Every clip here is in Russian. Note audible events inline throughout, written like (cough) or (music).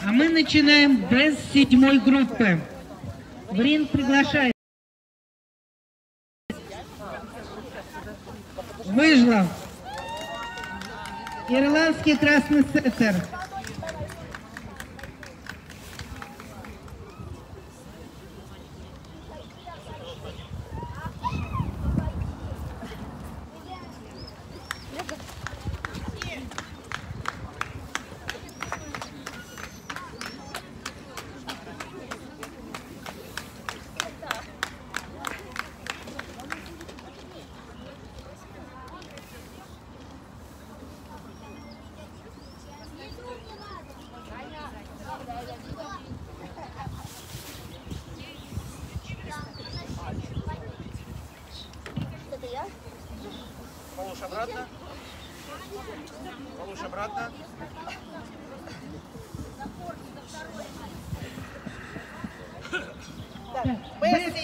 А мы начинаем без седьмой группы. В ринг приглашает Выжлов. Ирландский красный сеттер.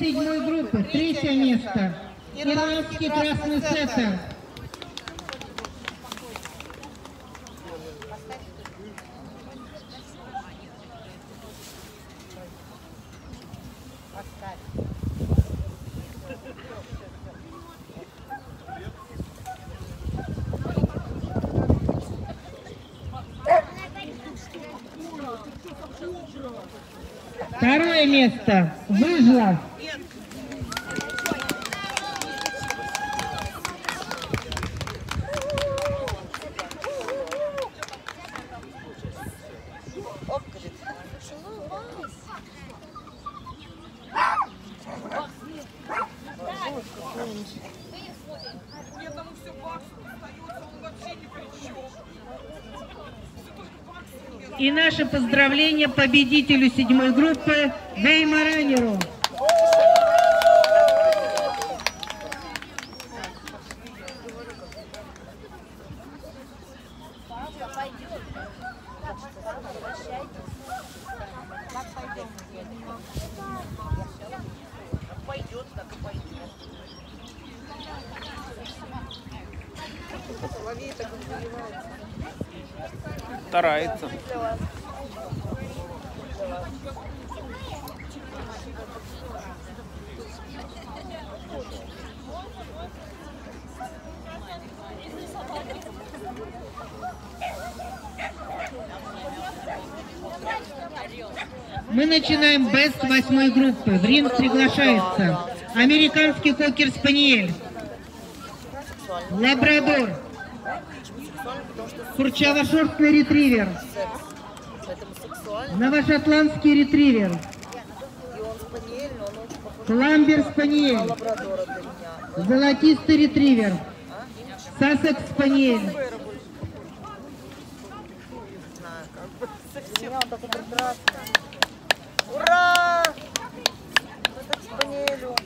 Седьмой группы. Третье место. Ирландский красный сеттер. Второе место. Выжлов. И наше поздравление победителю седьмой группы Вейма Ранеру. Начинаем бест восьмой группы. В ринг приглашается американский кокер-спаниель, лабрадор, курчаво-шерстный ретривер, новошотландский ретривер, он спаниель, золотистый ретривер, бы. Для меня он такой прекрасный. Ура! Это к спаниелю.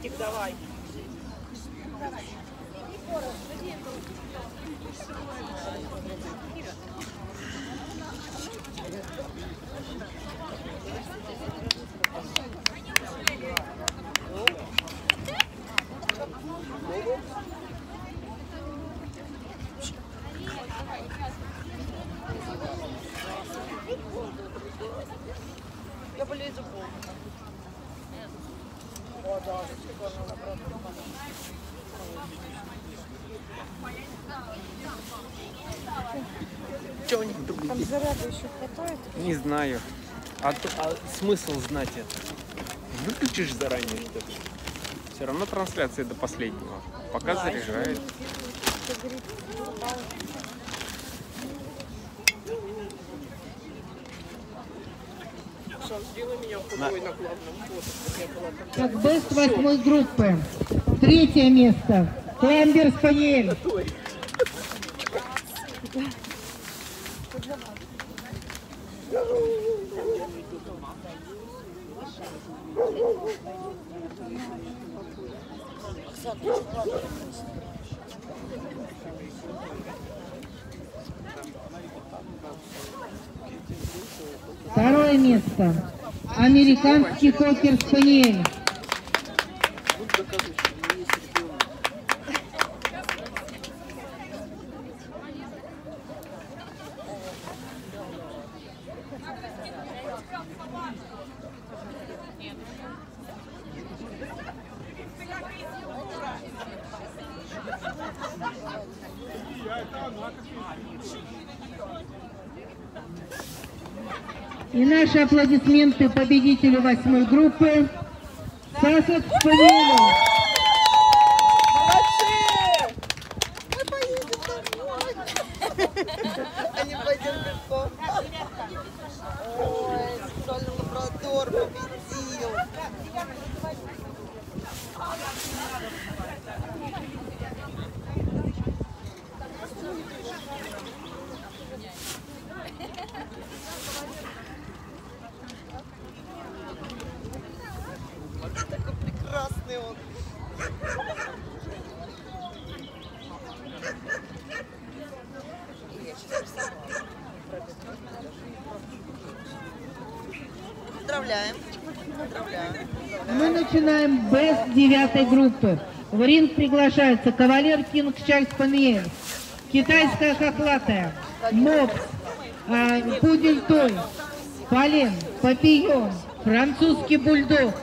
Светик, давай. знаю. А, а смысл знать это? Выключишь заранее что-то? Все равно трансляция до последнего. Пока да, заряжает. Так, бест восьмой группы. Третье место. Эмбер Спаниель. Второе место. Американский кокер Спаниель. И наши аплодисменты победителю восьмой группы Сасад Спаниелю. Молодцы! Мы поедем домой. Они пойдем пешком. Ой, специальный лабрадор победил. Такой прекрасный он. Поздравляем. Поздравляем. Мы начинаем без девятой группы. В ринг приглашаются кавалер Кинг Чай Спаниель, китайская хохлатая, мопс, а, пудель той, полен, папион, французский бульдог,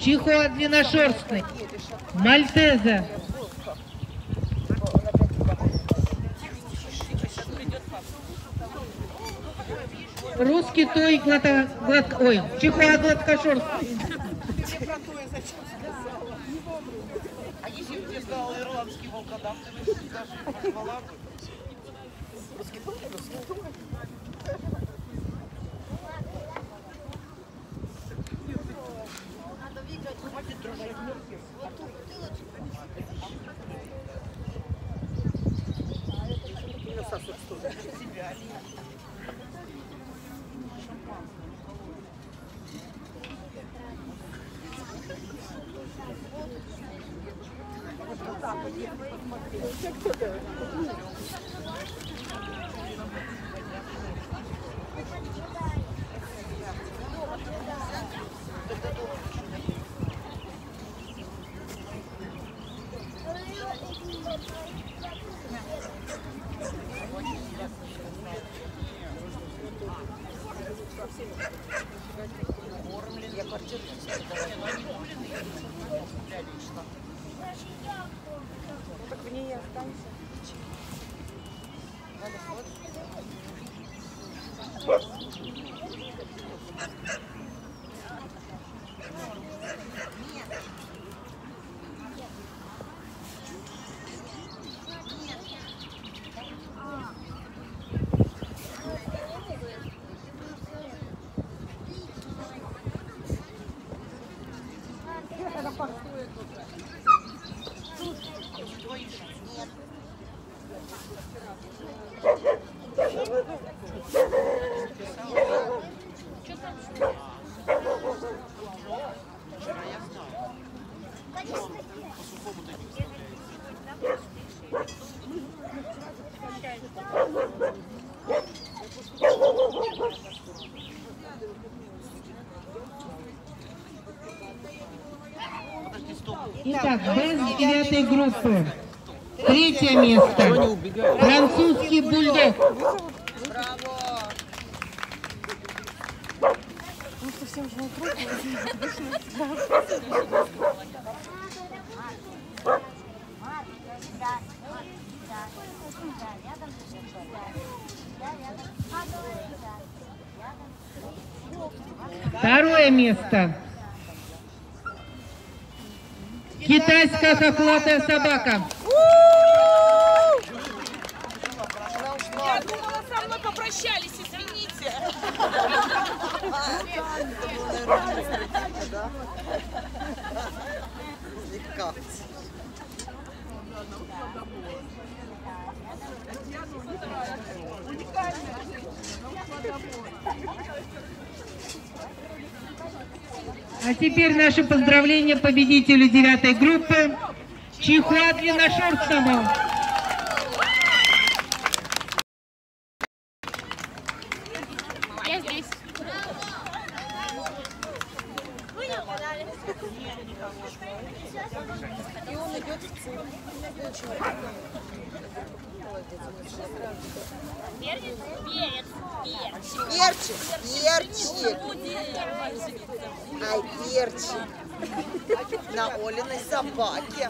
чихуа длинношерстный, мальтеза, русский той глото, глот- ой, чихуа гладкошерстный. А если бы тебе сказал ирландский волкодав, ты даже позвала бы. Русский том, русский том. Так девятой группы. Третье место. Французский бульдог. Второе место. Китайская хохлатая собака. Я думала, со мной попрощались, извините. Слезьте! А теперь наше поздравление победителю девятой группы Чихуа Длинношерстному. Я здесь. И он идет в цирк. Очень Перец? Перец. Перчик. Перчик, перчик. Ай, перчик. На Олиной собаке.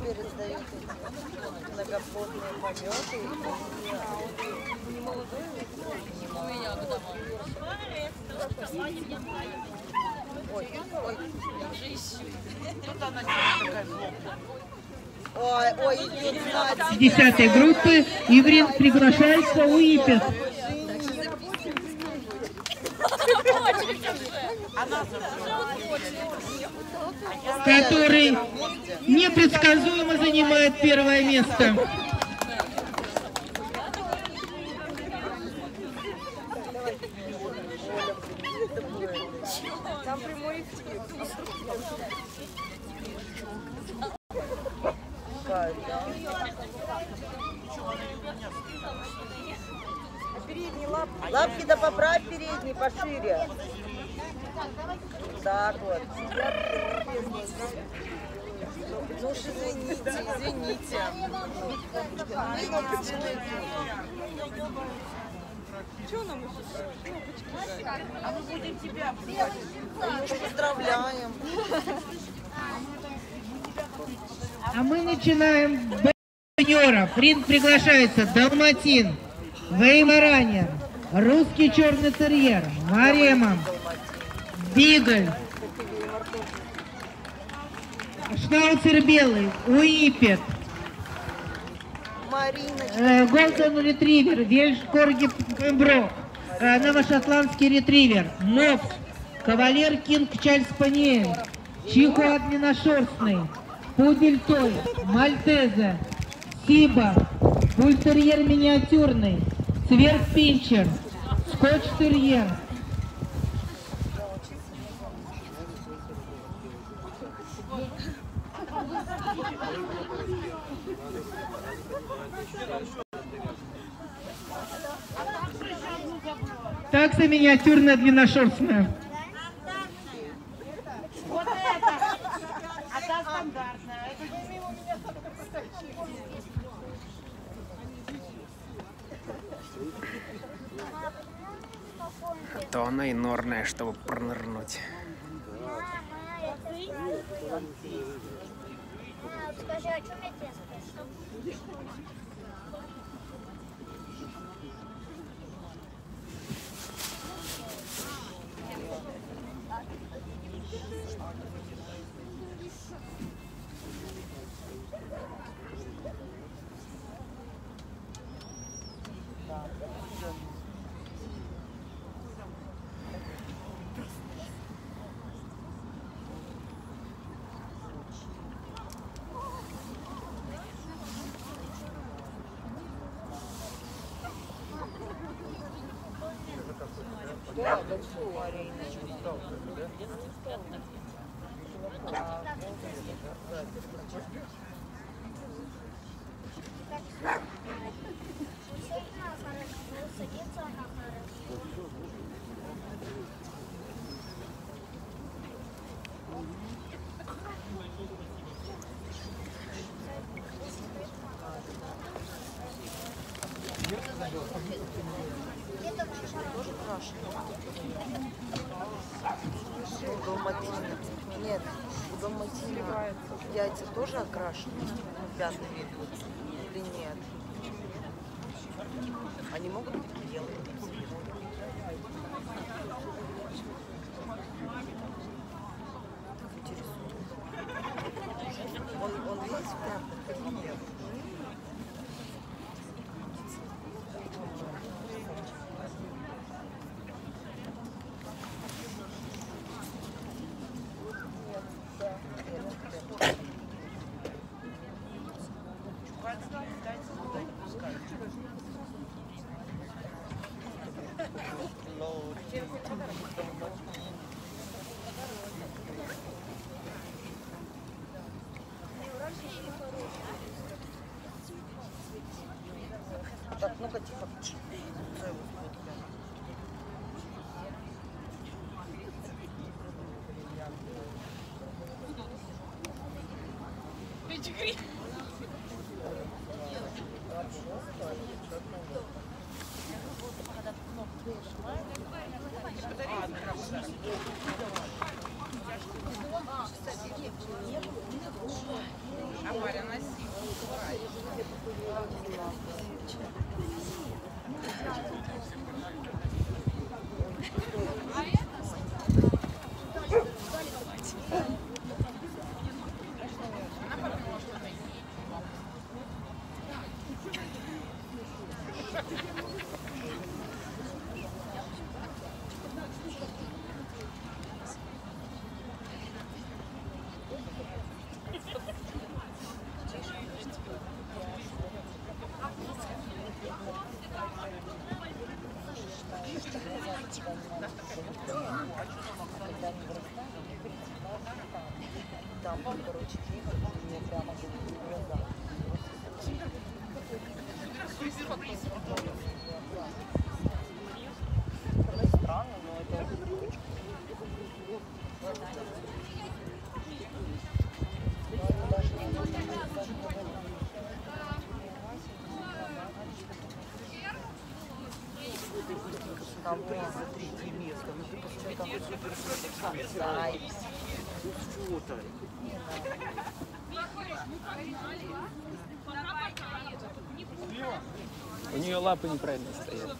Передают многоплодные пометы. Ой, ой. Ой, ой, идет Надя. Десятой группы Иврин приглашается Уипет. который непредсказуемо занимает первое место. Там прямой эфир. Передние лапки. Лапки да поправь передние пошире. Так вот. Ну уж извините, извините. Что нам А мы будем тебя Мы уж поздравляем. А мы начинаем. Бой юниоров. Ринг приглашается. Далматин, Веймаранер, Русский черный терьер, Марема, Бигль, Шнауцер белый, Уипет, э, Голден ретривер, Вельш Корги Пемброк, э, Новошотландский ретривер, Мопс, Кавалер Кинг Чарльз Спаниель, Чихуа Длинношерстный, Пудель Той, Мальтезе, Сиба, Бультерьер миниатюрный, Сверх Пинчер, Скотч Терьер, Такса миниатюрная длинношерстная. Вот это. Та стандартная. Это не и норная, чтобы пронырнуть. Скажи, а что мне тебе Da. Яйца тоже окрашены пятнами идут или нет? Они могут быть белые? Так интересно. Он, он весь в пятнах или нет? Ну-ка, тихо. Приз за третье место. Ну ты посмотри, там супер супер Зайц. Фото. У нее лапы неправильно стоят.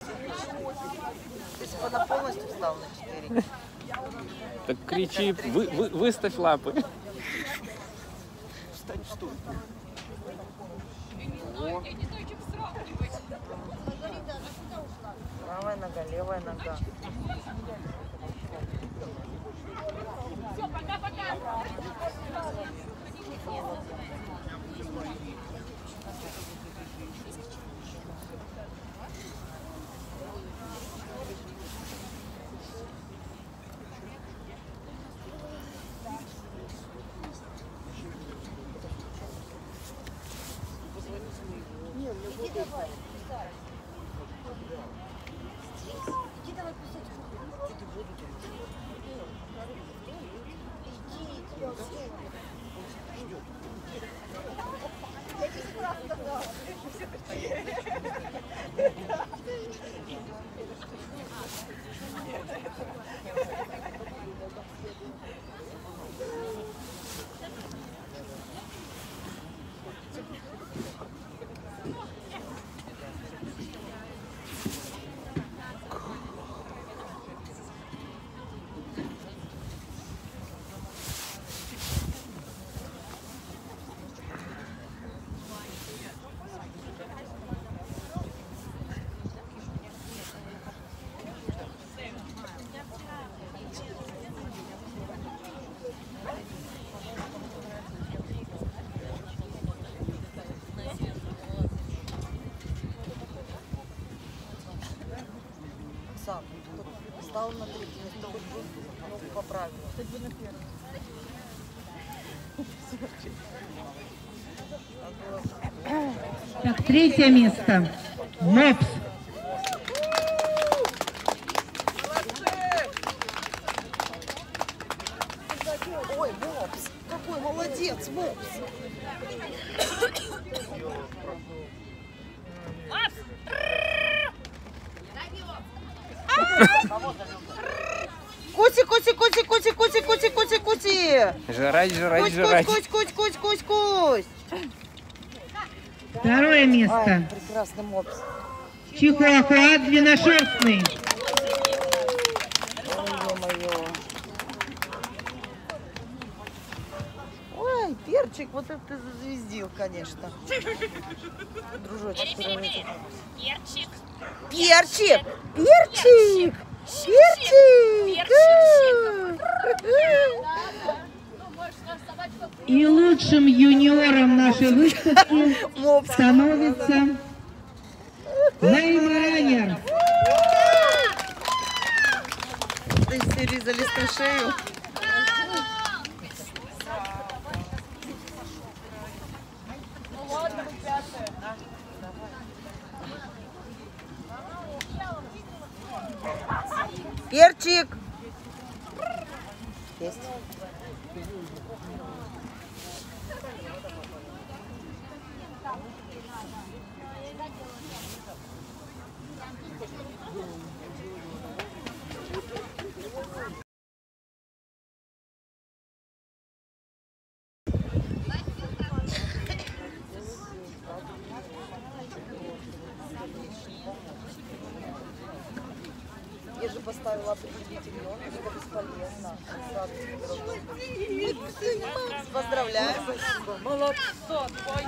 То есть она полностью встала на 4. Так кричи, вы, вы- выставь лапы. Нога, левая нога. Оксан, (laughs) Yeah. (laughs) стал на третье место, хоть бы ногу поправила. Так, третье место. МОПС. Жрать, Кусь, кусь, кусь, кусь, кусь, кусь. Второе Ай, место. прекрасный мопс. Чихуахуа длинношерстный. Ой, перчик, вот это ты зазвездил, конечно. Дружочек. Перчик. Перчик! Перчик! Геймрейнер. Ты Сири залез на шею. Перчик. Есть. Поставила определитель номер, это бесполезно. Поздравляю.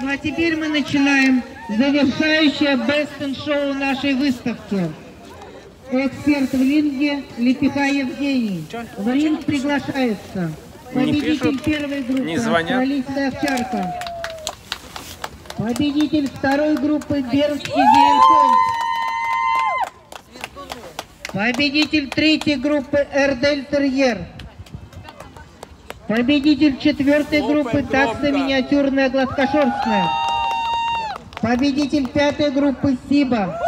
Ну а теперь мы начинаем завершающее Best in Show нашей выставки. Эксперт в ринге Лепиха Евгений. В ринг приглашается победитель первой группы не звонят. «Австралийская овчарка», победитель второй группы Бернский Зеленков, победитель третьей группы Эрдель Терьер, победитель четвертой группы такса миниатюрная гладкошерстная, победитель пятой группы Сиба,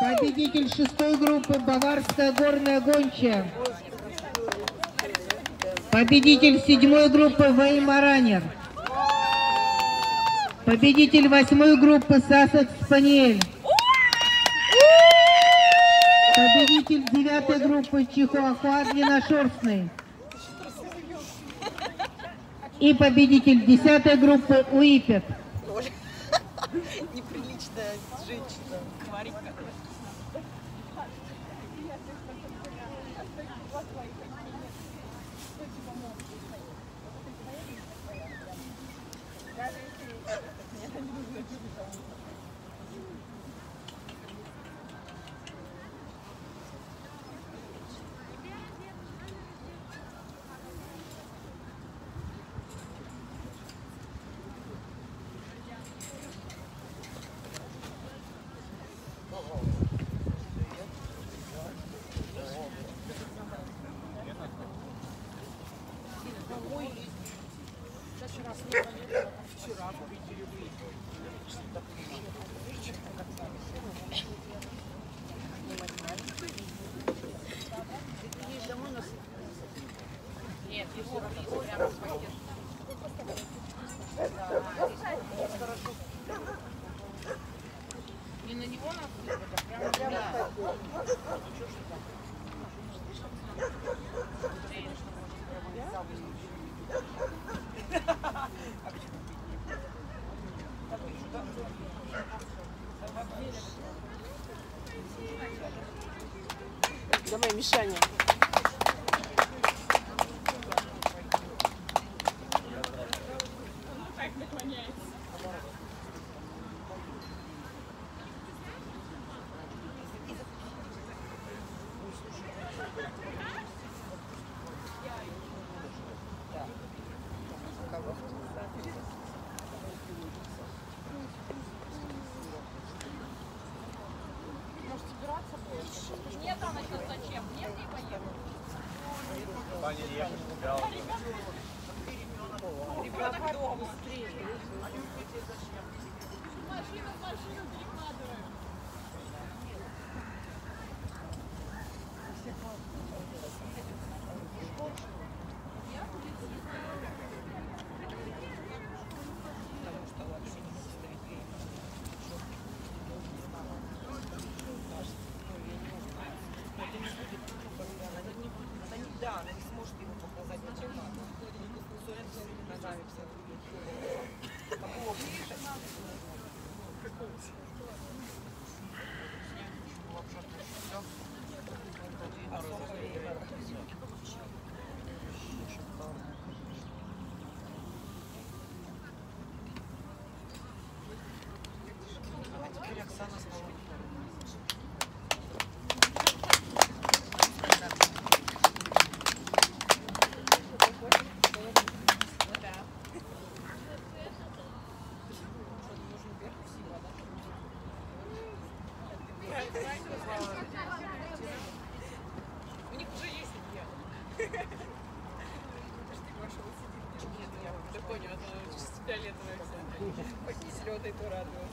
победитель шестой группы Баварская горная гончая, победитель седьмой группы Веймаранер, победитель восьмой группы Сасекс Спаниель, победитель девятой группы Чихуахуа длинношерстный и победитель десятой группы Уипет. (laughs) Неприличная женщина. Давай, Мишаня. У них уже есть семья. Нет, я в драконе, она чисто фиолетовая вся. Хоть не зеленый, то радует.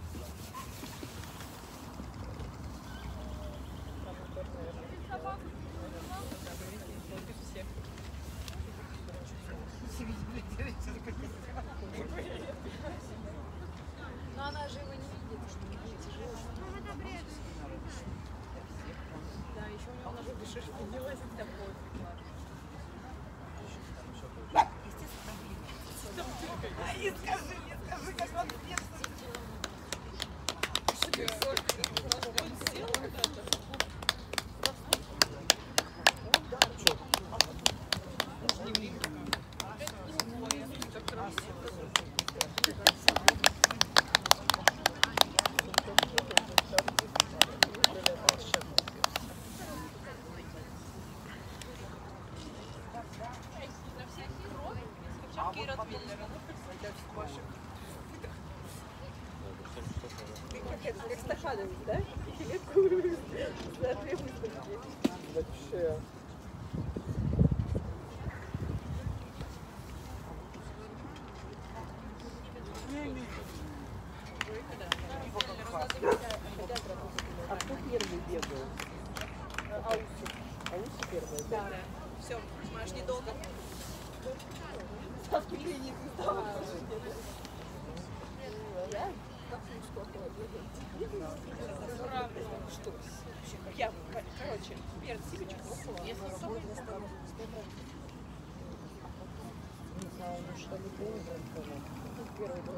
Но она же его не видит, что ей тяжело. Да, еще у него ножовый шишки не лазит такой. Как стаканы, да? Клетку за две выставки. Вообще. А кто первый бегал? Ауси. Ауси первый, да? Все, Маш, недолго. Вступление не стало. Что? Я, короче, перед Сибичем бросила. Если с собой Не знаю, ну что ли, первый сказал. Первый был.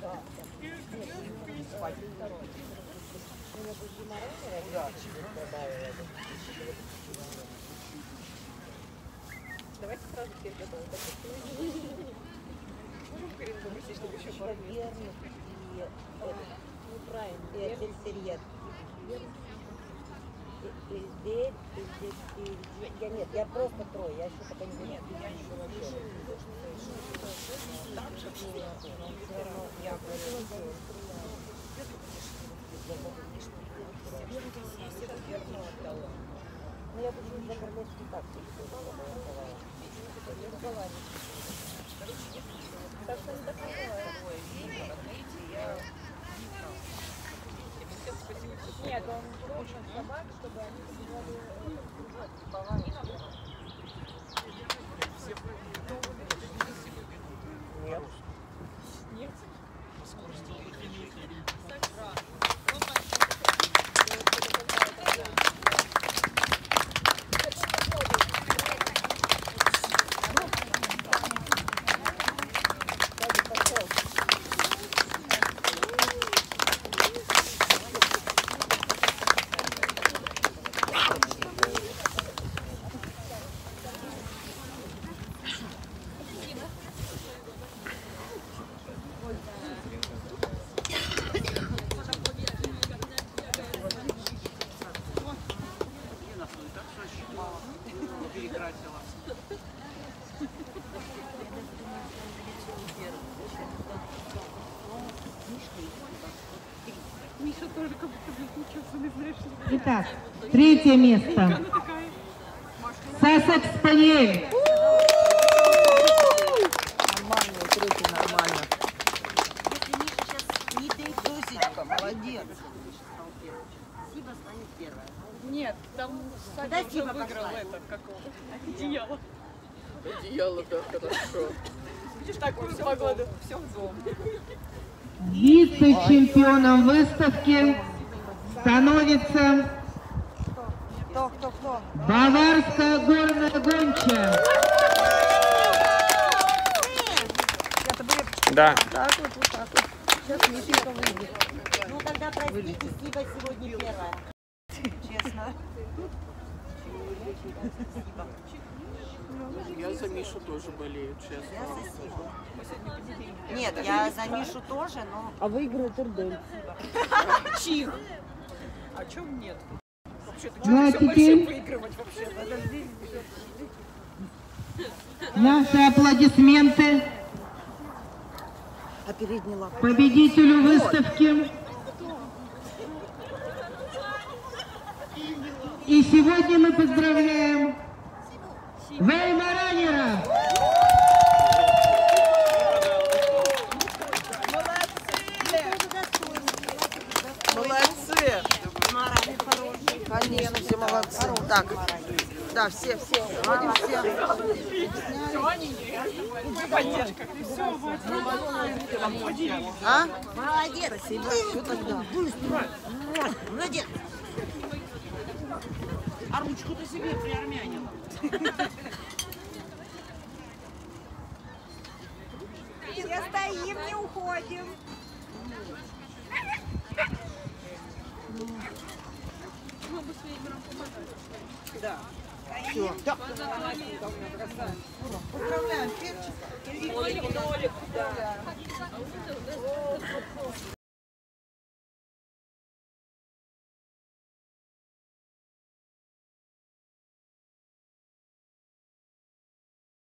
Да. Нет, спать второй. У меня после мороза да, добавила. Давайте сразу теперь готовим. Можем перед вымысить, чтобы еще пару этот, Неправильно. и отель Сельет. Эльдеть, Эльдеть, Эльдеть. Я нет, я просто трое, я еще пока не знаю. Нет, я еще вообще. Так же, все равно я Нет, он должен собак, чтобы они сделали Нет. Третье место. Сасекс Спаниель. Нормально, третий нормально. Если Миша сейчас не ты, Дусечка, молодец. Сиба станет первая. Нет, там Саша выиграл пошла? это, как его, одеяло. Одеяло, да, хорошо. Видишь, такую погоду. Все в дом. Вице-чемпионом выставки становится Кто, кто, кто? Баварская горная гончая. Да. Так вот, вот так вот. Сейчас Мишенька выйдет. Ну тогда простите, Сиба сегодня первая. Честно. Спасибо. Я за Мишу тоже болею, честно. Я за Сибу. Нет, я за Мишу тоже, но... А выиграет Эрдель. Чих! А чем нет? Ну, а теперь вообще? Подожди. наши аплодисменты А передний победителю выставки. И сегодня мы поздравляем Вейма Раннера. Молодцы! Конечно, все молодцы. Так, да, все, все. Вроде все. Поддержка. А? Молодец. Спасибо. Все тогда. Молодец. А ручку ты себе приармянила. (laughs)